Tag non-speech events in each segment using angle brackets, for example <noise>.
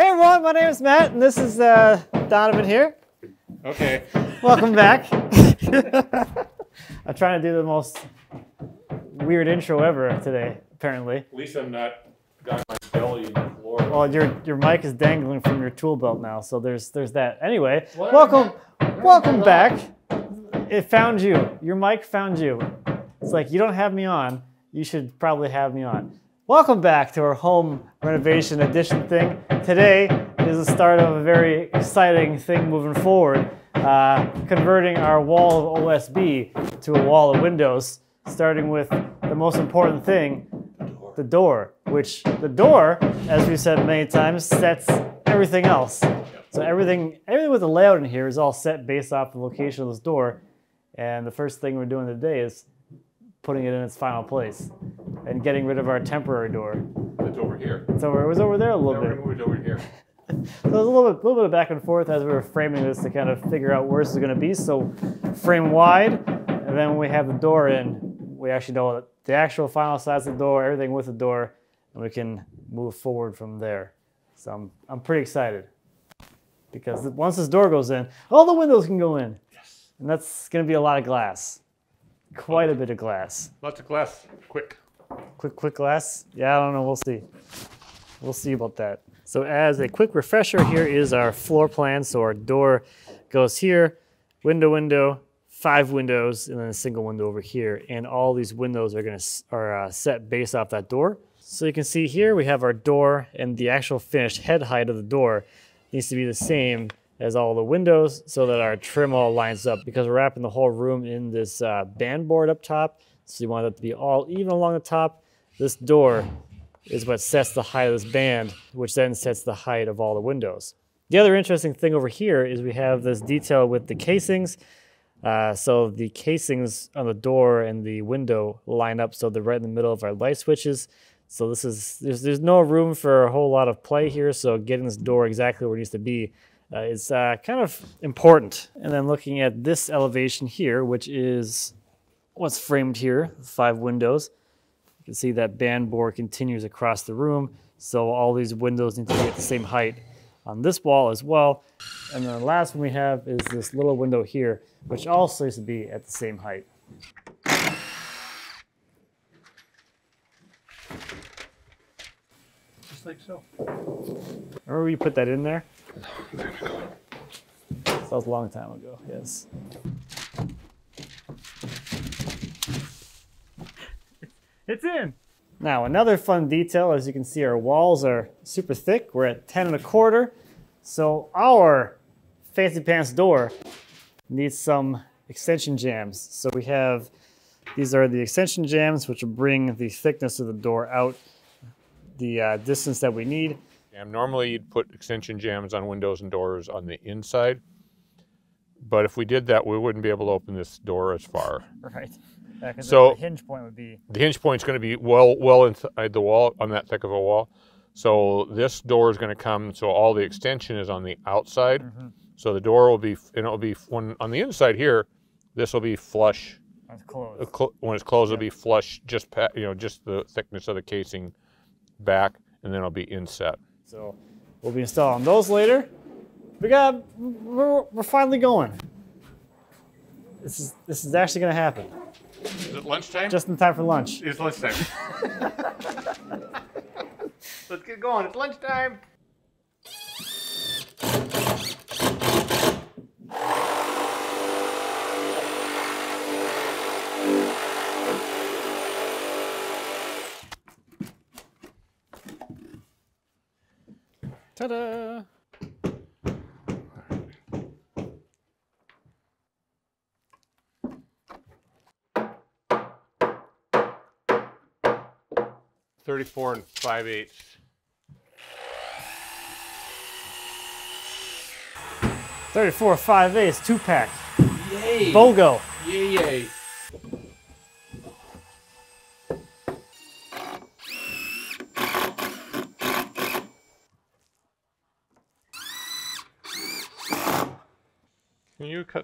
Hey everyone, my name is Matt, and this is uh, Donavan here. Okay. Welcome back. <laughs> I'm trying to do the most weird intro ever today, apparently. At least I'm not got my belly in the floor. Well, your your mic is dangling from your tool belt now, so there's there's that. Anyway, What? welcome welcome back. It found you. Your mic found you. It's like you don't have me on. You should probably have me on. Welcome back to our home renovation edition thing. Today is the start of a very exciting thing moving forward. Uh, converting our wall of OSB to a wall of windows, starting with the most important thing, the door, which the door, as we said many times, sets everything else. So everything, everything with the layout in here is all set based off the location of this door. And the first thing we're doing today is putting it in its final place and getting rid of our temporary door. It's over here. So it was over there a Now little we're bit. it over here. <laughs> So there's a little bit, a little bit of back and forth as we were framing this to kind of figure out where this is going to be. So frame wide, and then when we have the door in, we actually know the actual final size of the door, everything with the door, and we can move forward from there. So I'm, I'm pretty excited because once this door goes in, all the windows can go in. Yes. And that's going to be a lot of glass. Quite a bit of glass. Lots of glass. Quick. Quick, quick glass? Yeah, I don't know. We'll see. We'll see about that. So as a quick refresher, here is our floor plan. So our door goes here, window, window, five windows, and then a single window over here. And all these windows are gonna are uh, set based off that door. So you can see here we have our door, and the actual finished head height of the door needs to be the same as all the windows, so that our trim all lines up. Because we're wrapping the whole room in this uh, band board up top, so you want it to be all even along the top. This door is what sets the height of this band, which then sets the height of all the windows. The other interesting thing over here is we have this detail with the casings. Uh, so the casings on the door and the window line up so they're right in the middle of our light switches. So this is there's there's no room for a whole lot of play here. So getting this door exactly where it needs to be uh, is uh, kind of important. And then looking at this elevation here, which is what's framed here, five windows. You can see that band board continues across the room, so all these windows need to be at the same height on this wall as well. And then the last one we have is this little window here, which also needs to be at the same height. Just like so. Remember we put that in there? That was a long time ago, yes. It's in. Now, another fun detail, as you can see, our walls are super thick. We're at 10 and a quarter. So our fancy pants door needs some extension jambs. So we have, these are the extension jambs, which will bring the thickness of the door out the uh, distance that we need. And normally you'd put extension jambs on windows and doors on the inside. But if we did that, we wouldn't be able to open this door as far. <laughs> Right. Yeah, So- the hinge point would be The hinge point's going to be well well inside the wall on that thick of a wall. So this door is going to come. So all the extension is on the outside. Mm-hmm. So the door will be, and it'll be when on the inside here. This will be flush. when it's closed. cl- When it's closed, it'll be flush. Just you know, just the thickness of the casing back, and then it'll be inset. So we'll be installing those later. We got we're, we're finally going. This is this is actually gonna happen. Is it lunchtime? Just in time for lunch. It's lunchtime. <laughs> Let's get going. It's lunchtime. Ta-da! Thirty-four and five eighths. Thirty-four five eighths two pack. Yay! BOGO. Yay! Yay!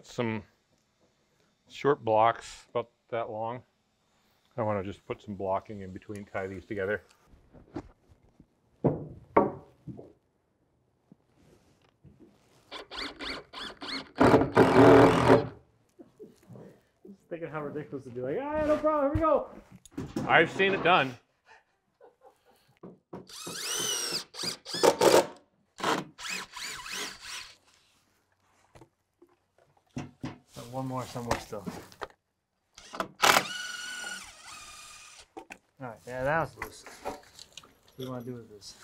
some short blocks about that long. I want to just put some blocking in between, tie these together. thinking how ridiculous it'd be like, ah, no problem, here we go. I've seen it done. One more somewhere still. All right, yeah, that was loose. What do you want to do with this?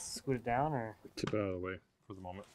Scoot it down or? Tip it out of the way for the moment.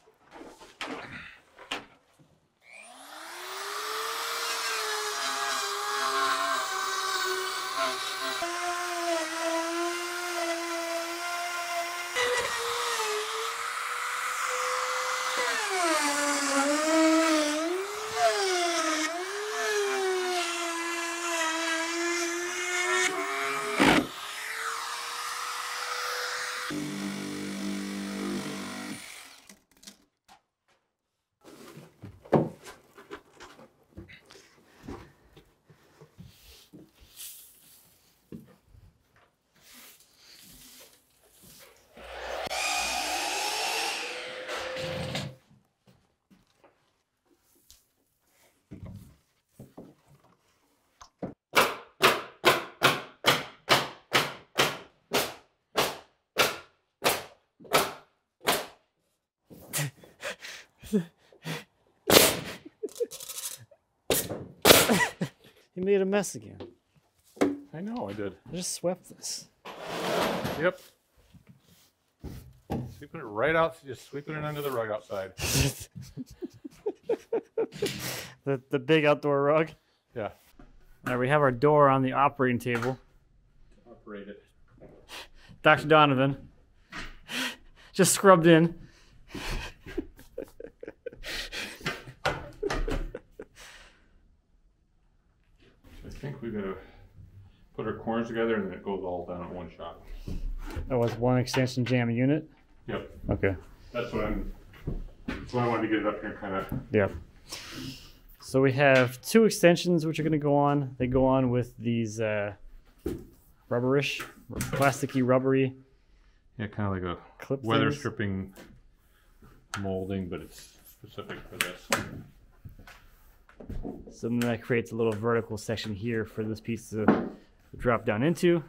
He made a mess again. I know I did. I just swept this. Yep. Sweeping it right out, just sweeping it under the rug outside. <laughs> the the big outdoor rug. Yeah. All right, we have our door on the operating table. Operate it. Dr. Donavan <laughs> just scrubbed in. I think we gotta put our corners together and then it goes all down at one shot. That was one extension jamb unit. Yep. Okay. That's what I'm. That's why I wanted to get it up here kind of. Yep. So we have two extensions which are going to go on. They go on with these uh, rubberish, plasticky, rubbery Yeah, kind of like a clip weather things. stripping molding, but it's specific for this. So then that creates a little vertical section here for this piece to drop down into.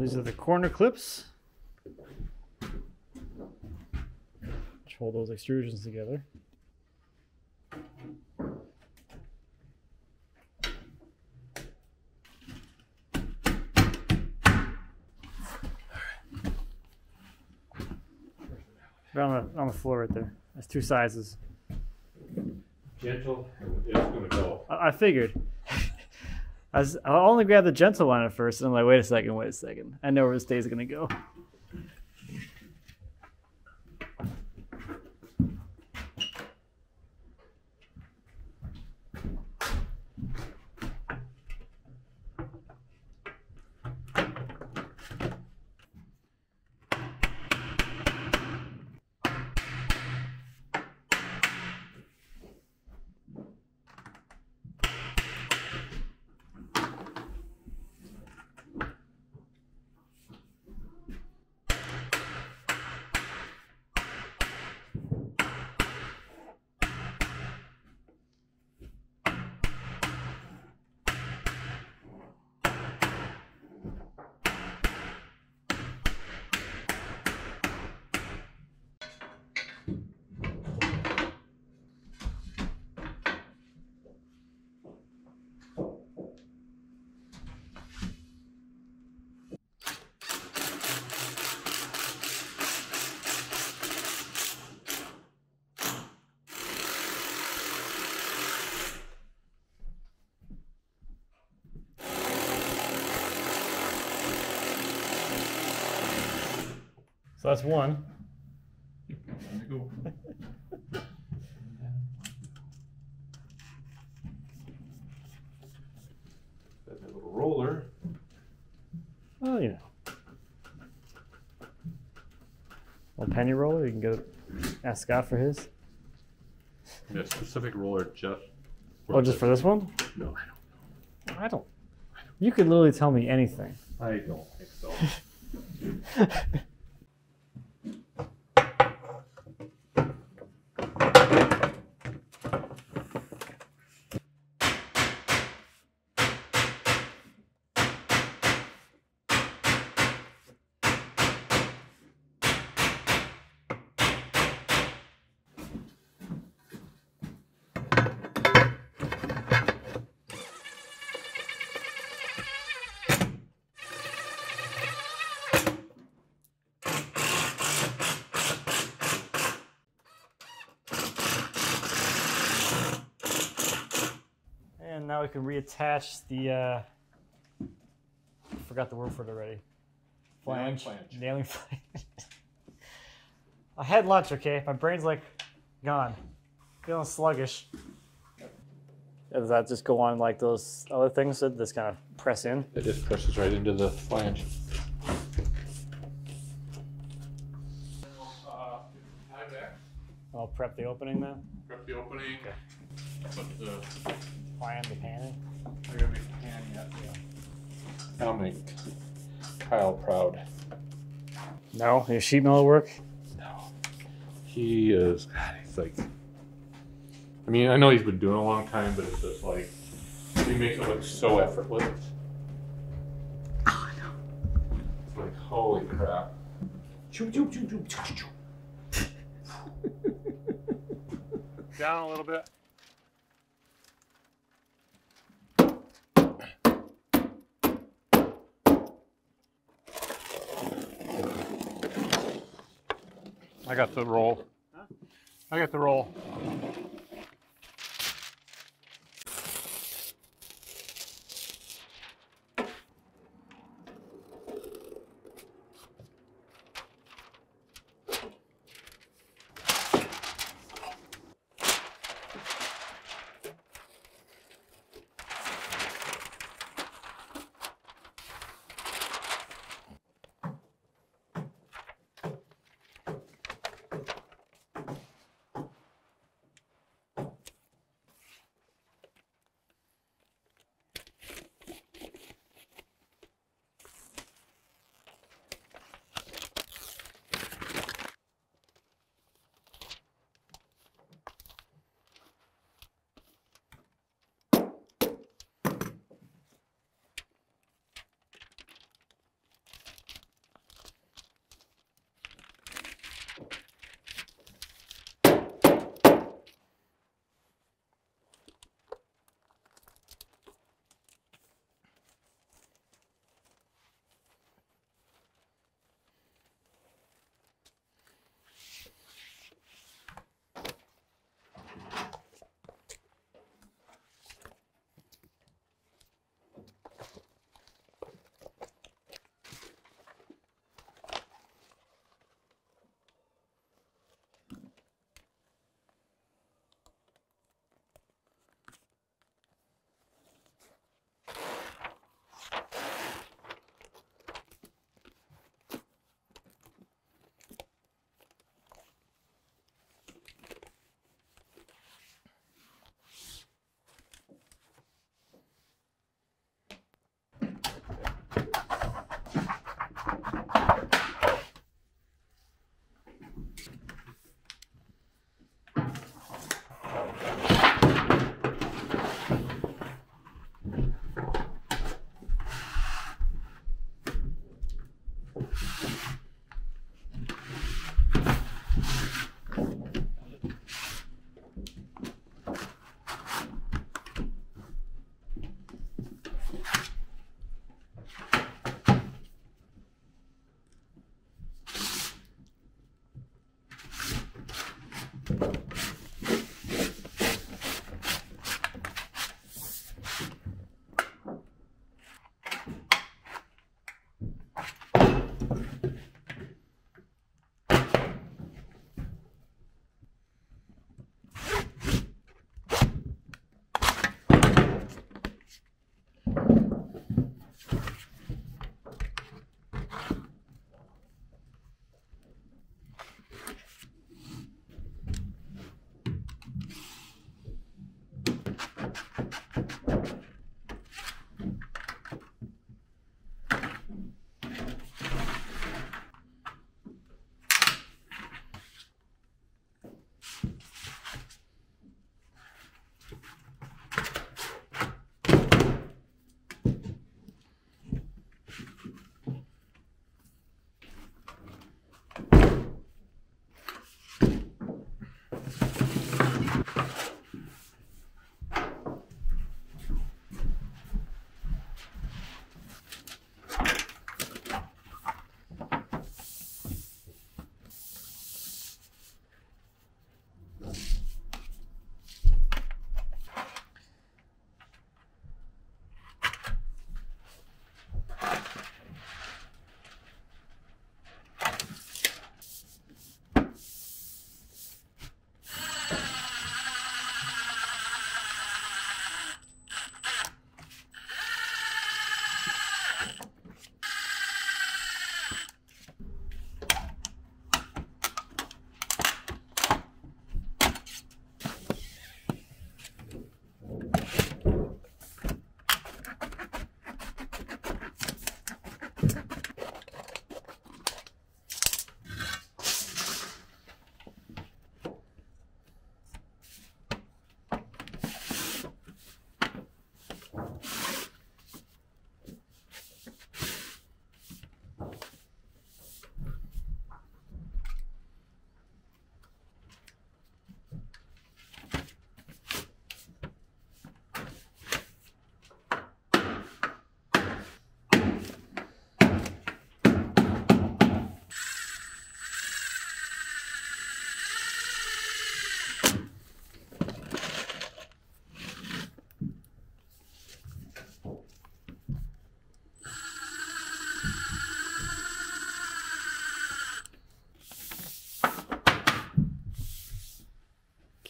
These are the corner clips. Which hold those extrusions together. They're on the on the floor right there. There's two sizes. Gentle, it's gonna go. I, I figured. I, was, I only grabbed the gentle one at first, and I'm like, wait a second, wait a second. I know where this day's gonna go. That's one. Little roller. Oh yeah. A penny roller. You can go ask Scott for his. Yeah, specific roller Jeff. Oh, just for this one? No, I don't know. I don't. You could literally tell me anything. I don't think so. <laughs> now we can reattach the. Uh, I forgot the word for it already. Nailing Flange. flange. Nailing flange. <laughs> I had lunch, okay? My brain's like gone. Feeling sluggish. Does that just go on like those other things that just kind of press in? It just presses right into the flange. I'll prep the opening then. Prep the opening. Put the. Plan the panning. I gotta make a pan yet. I'll make Kyle proud. No, your sheet metal work. No. He is. God, he's like. I mean, I know he's been doing it a long time, but it's just like he makes it look so effortless. Oh, I know. It's like holy crap. Choo, choo, choo, choo, choo, choo. Down a little bit. I got the roll. I got the roll.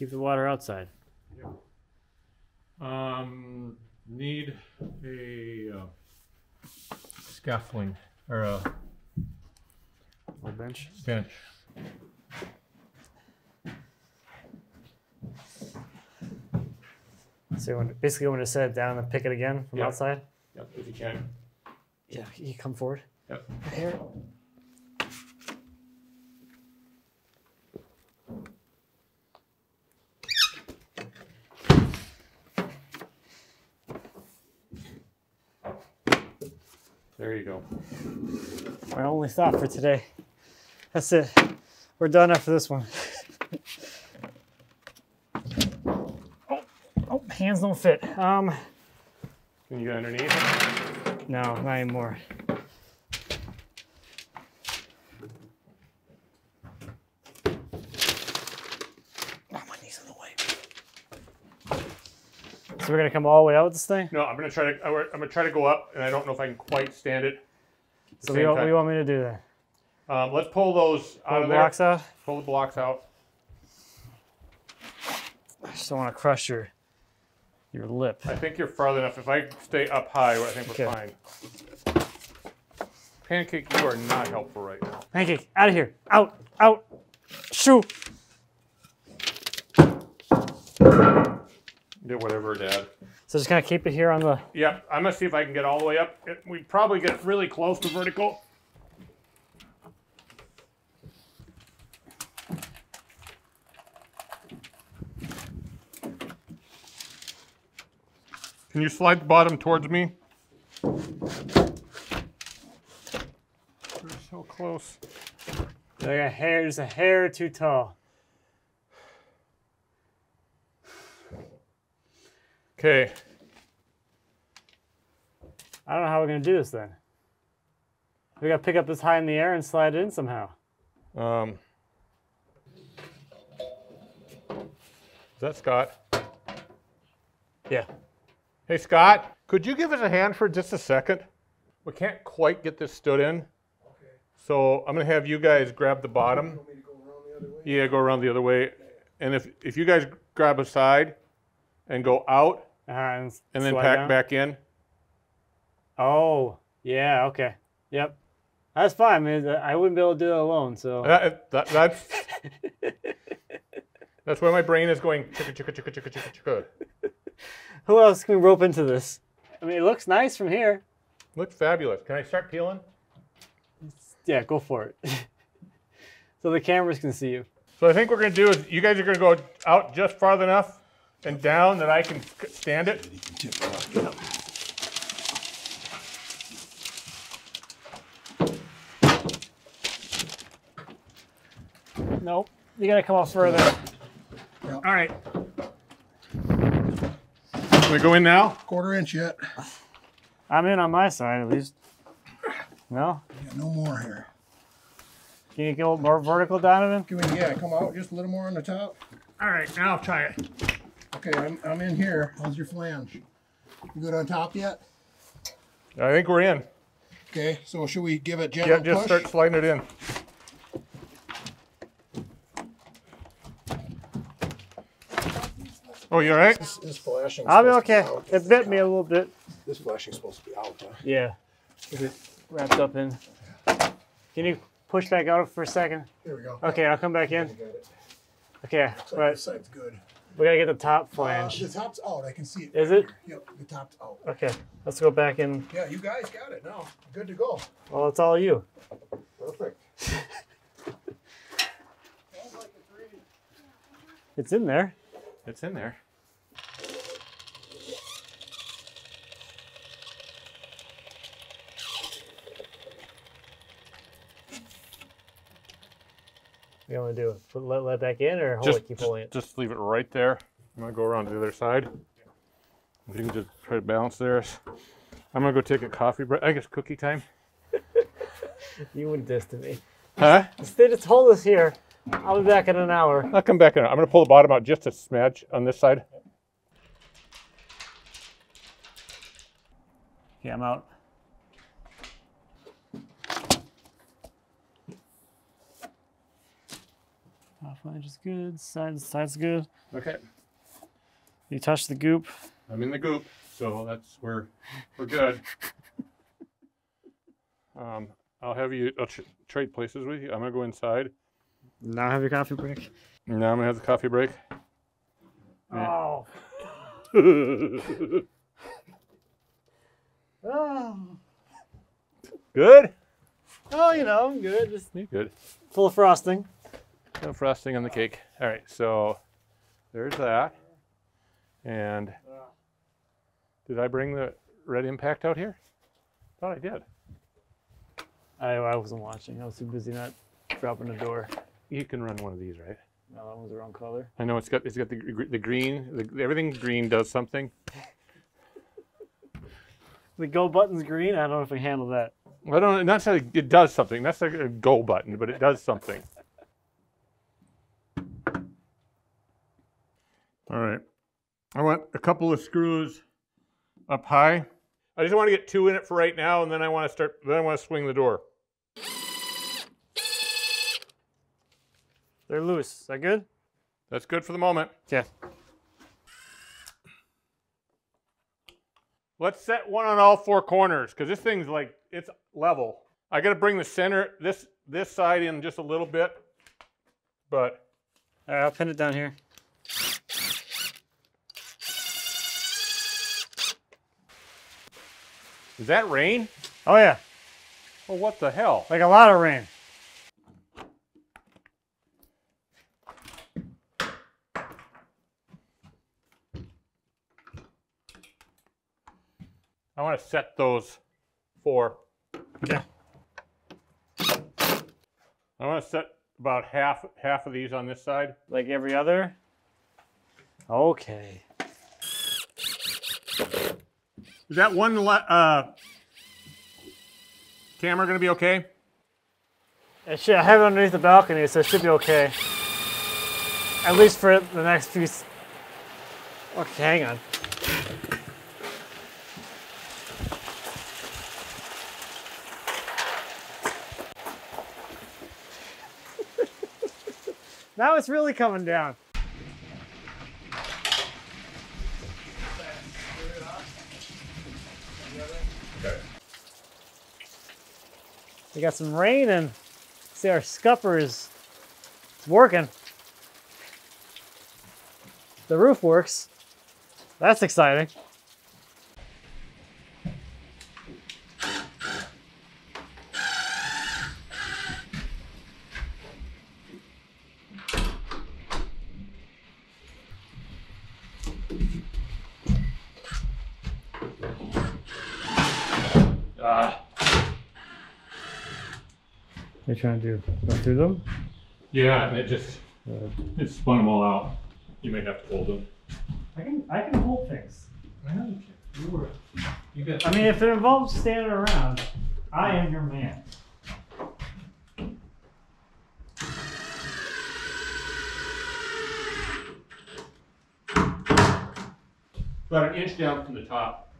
Keep the water outside. Yeah. Um, need a uh, scaffolding or a Or bench. bench. So you want, basically you want to set it down and pick it again from Yeah. outside? Yep, if you can. Yeah, you come forward. Yep. Here. There you go. My only thought for today. That's it. We're done after this one. <laughs> oh, oh, hands don't fit. Um, Can you get underneath? no, not anymore. Oh, my knee's in the way. So we're gonna come all the way out with this thing. No, I'm gonna try to. I'm gonna try to go up, and I don't know if I can quite stand it. So we want, we want me to do that. Um, let's pull those out Pull of the there. blocks out. Pull the blocks out. I just don't want to crush your your lip. I think you're far enough. If I stay up high, I think we're Okay. fine. Pancake, you are not helpful right now. Pancake, out of here. Out, out. Shoo. Do whatever, Dad. So just kind of keep it here on the. Yep, I'm gonna see if I can get all the way up. It, we probably get really close to vertical. Can you slide the bottom towards me? We're so close. Like a hair, just a hair too tall. Okay, I don't know how we're gonna do this then. We gotta pick up this high in the air and slide it in somehow. um, is that Scott? Yeah. Hey, Scott, could you give us a hand for just a second? We can't quite get this stood in. Okay. So I'm gonna have you guys grab the bottom. Want me to go around the other way? Yeah, go around the other way. And if, if you guys grab a side and go out Uh, and, and then pack down. back in. Oh, yeah. Okay. Yep. That's fine, man. I wouldn't be able to do it alone. So. That, that, that's, <laughs> that's where my brain is going. Chicka, chicka, chicka, chicka, chicka, chicka. Who else can we rope into this? I mean, it looks nice from here. Looks fabulous. Can I start peeling? Yeah, go for it. <laughs> so the cameras can see you. So I think what we're gonna do is you guys are gonna go out just far enough and down that I can stand it. You can tip it off. Nope. You gotta come off further. All right. Can we go in now? Quarter inch yet. I'm in on my side at least. No? Yeah, no more here. Can you go more vertical, Donavan? Can we, yeah, come out just a little more on the top. All right, now I'll try it. Okay, I'm, I'm in here. How's your flange? You good on top yet? I think we're in. Okay, so should we give it gentle Yeah, just push? start sliding it in. Oh, you all right? This, this flashing. I'll be okay. It bit me a little bit. This flashing's supposed to be out, huh? Yeah. Is it wrapped up in? Can you push back out for a second? Here we go. Okay, I'll come back in. got it. Okay, Looks like but side's good. We gotta get the top Uh, flange. the top's out. I can see it. Is it? Yep, the top's out. Okay, let's go back in. Yeah, you guys got it now. Good to go. Well, it's all you. Perfect. <laughs> It's in there. It's in there. You want to do? Put, let, let back in or hold Just, it, keep holding it? just leave it right there. I'm gonna go around to the other side. If you can just try to balance there. I'm gonna go take a coffee break. I guess cookie time. <laughs> You would diss to me. Huh? Instead, just hold us here. I'll be back in an hour. I'll come back in. I'm gonna pull the bottom out just a smidge on this side. Okay, I'm out. Top flange is good. Side side's good. Okay. You touch the goop. I'm in the goop, so that's we're we're good. um, I'll have you. I'll tr- trade places with you. I'm gonna go inside. Now have your coffee break. Now I'm gonna have the coffee break. Oh. <laughs> oh. good. Oh, you know, I'm good. Just You good? full of frosting. No frosting on the cake. All right, so there's that. And did I bring the red impact out here? Thought I did. I, I wasn't watching. I was too busy not dropping the door. You can run one of these, right? No, that one's the wrong color. I know it's got it's got the the green. The, everything green does something. The go button's green. I don't know if I handle that. I don't. Not saying it does something. That's like a go button, but it does something. All right. I want a couple of screws up high. I just want to get two in it for right now, and then I want to start. Then I want to swing the door. They're loose. Is that good? That's good for the moment. Yeah. Let's set one on all four corners because this thing's like it's level. I got to bring the center this this side in just a little bit, but All right, I'll pin it down here. Is that rain? Oh yeah, Well, what the hell? like a lot of rain. I want to set those four. Yeah. I want to set about half half of these on this side. Like every other. Okay. Is that one uh, camera going to be okay? I have it underneath the balcony, so it should be okay. At least for the next few. Okay, hang on. <laughs> now it's really coming down. We got some rain and see our scupper is it's working. The roof works. That's exciting. Trying to do go through them. Yeah, and it just uh, it spun them all out. You may have to hold them. I can I can hold things. I know you can. You were. You got. I mean, if it involves standing around, I am your man. About an inch down from the top.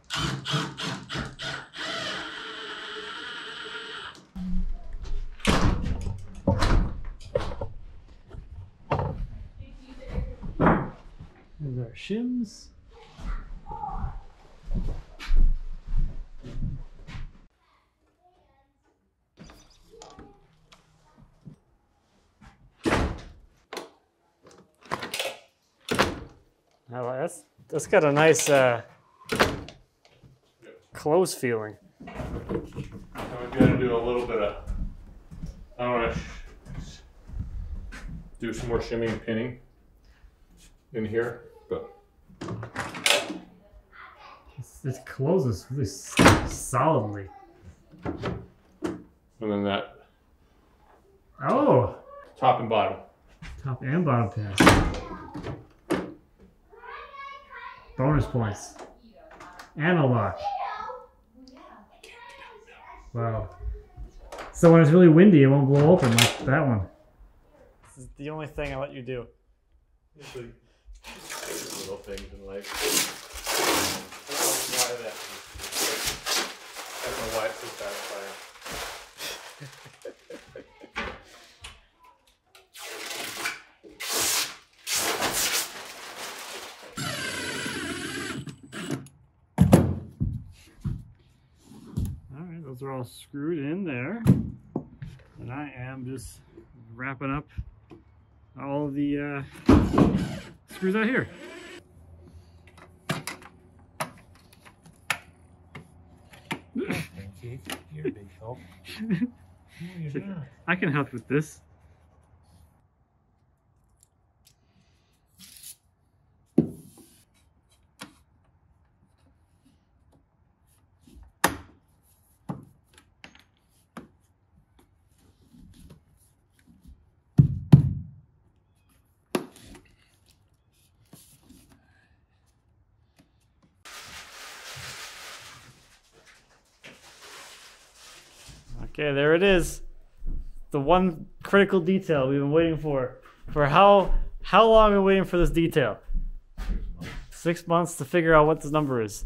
There's our shims. Now that's that's got a nice uh, close feeling. I'm gonna do a little bit of. I want to do some more shimming and pinning in here, but It closes really solidly. and then that Oh, top and bottom. top and bottom pass. Bonus points. And a lock. Wow. So when it's really windy, it won't blow open like that one. This is the only thing I let you do. Usually, little things in life. Why that? I don't know why it's so bad Alright, those are all screwed in there. And I am just wrapping up all the uh, screws out here. Help. <laughs> I can help with this. Okay, there it is. The one critical detail we've been waiting for. For how how long are we waiting for this detail? Six months to figure out what this number is.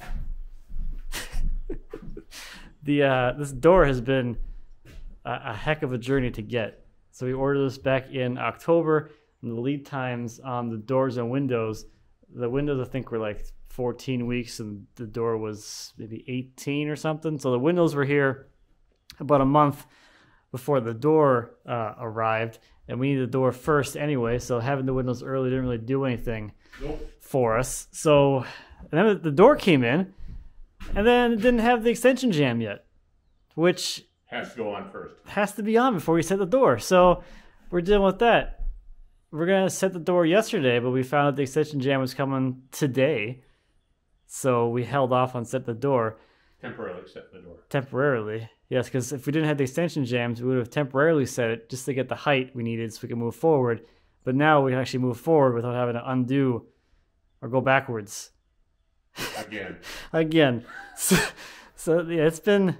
<laughs> the uh, this door has been a, a heck of a journey to get. So we ordered this back in October, and the lead times on the doors and windows, the windows I think were like 14 weeks, and the door was maybe 18 or something. So the windows were here about a month before the door uh, arrived, and we needed the door first anyway. So having the windows early didn't really do anything for us. So and then the door came in, and then it didn't have the extension jamb yet, which Has to go on first. has to be on before we set the door. So we're dealing with that. We're gonna set the door yesterday, but we found out the extension jamb was coming today. So we held off on set the door Temporarily set the door. temporarily. Yes, because if we didn't have the extension jambs, we would have temporarily set it just to get the height we needed so we could move forward. But now we can actually move forward without having to undo or go backwards Again. <laughs> again. So, so yeah, it's been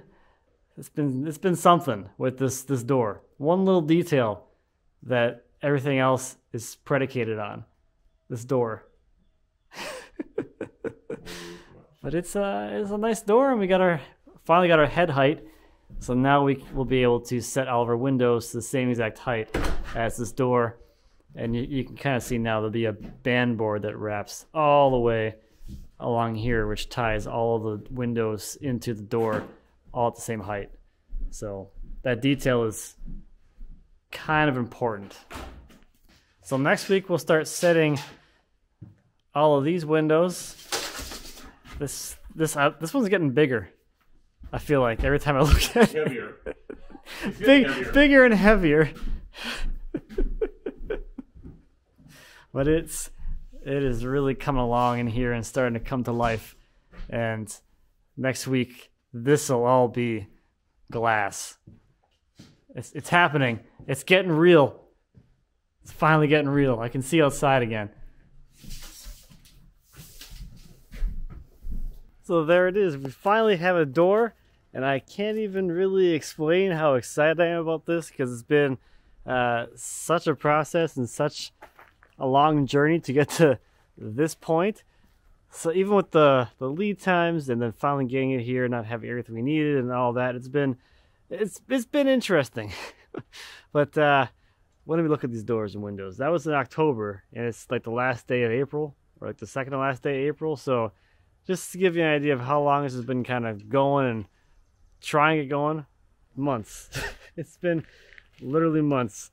it's been it's been something with this this door. One little detail that everything else is predicated on. This door. But it's a it's a nice door, and we got our finally got our head height. So now we will be able to set all of our windows to the same exact height as this door. And you, you can kind of see now there'll be a band board that wraps all the way along here, which ties all of the windows into the door all at the same height. So that detail is kind of important. So next week we'll start setting all of these windows. This this uh, this one's getting bigger. I feel like every time I look at it, Heavier. <laughs> Big, heavier. bigger and heavier. but it's it is really coming along in here and starting to come to life. And next week, this will all be glass. It's it's happening. It's getting real. It's finally getting real. I can see outside again. So there it is. We finally have a door, and I can't even really explain how excited I am about this because it's been uh, such a process and such a long journey to get to this point. So even with the the lead times and then finally getting it here, not having everything we needed and all that, it's been it's it's been interesting. <laughs> but uh, when we look at these doors and windows, that was in October, and it's like the last day of April, or like the second to last day of April. So just to give you an idea of how long this has been kind of going and trying get going, months. <laughs> it's been literally months,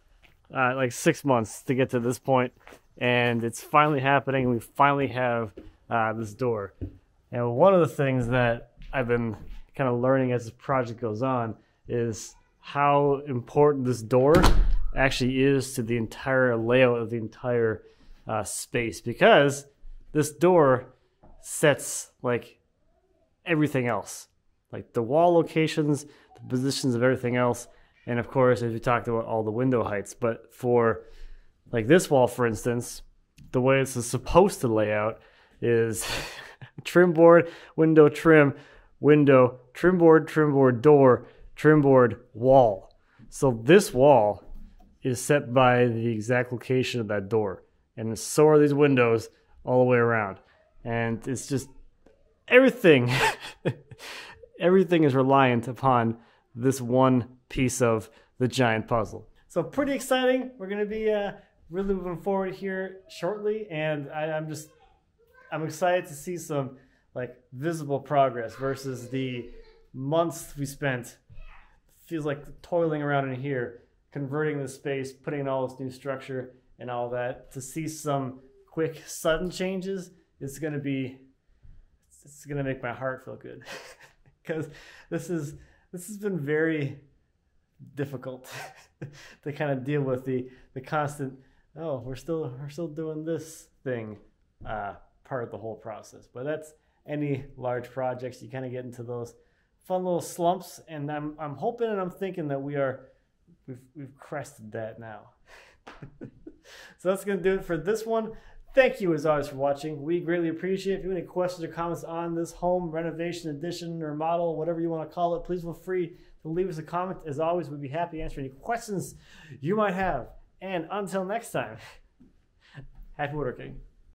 uh, like six months to get to this point, and it's finally happening. We finally have uh, this door. And one of the things that I've been kind of learning as the project goes on is how important this door actually is to the entire layout of the entire uh, space because this door sets like everything else. Like the wall locations the positions of everything else and of course as we talked about all the window heights but for like this wall for instance the way it's supposed to lay out is <laughs> trim board window trim window trim board trim board door trim board wall. So this wall is set by the exact location of that door and so are these windows all the way around and it's just everything <laughs> everything is reliant upon this one piece of the giant puzzle. So pretty exciting. We're going to be uh, really moving forward here shortly. And I, i'm just i'm excited to see some like visible progress versus the months we spent feels like toiling around in here, converting the space, putting in all this new structure and all that. To see some quick, sudden changes is going to be, it's going to make my heart feel good, <laughs> because this is this has been very difficult <laughs> to kind of deal with the the constant. Oh, we're still we're still doing this thing, uh, part of the whole process. But that's any large projects. You kind of get into those fun little slumps, and I'm I'm hoping and I'm thinking that we are we've we've crested that now. <laughs> so that's gonna do it for this one. Thank you as always for watching. We greatly appreciate it. If you have any questions or comments on this home renovation addition or model, whatever you want to call it, please feel free to leave us a comment. As always, we'd be happy to answer any questions you might have. And until next time, <laughs> happy woodworking.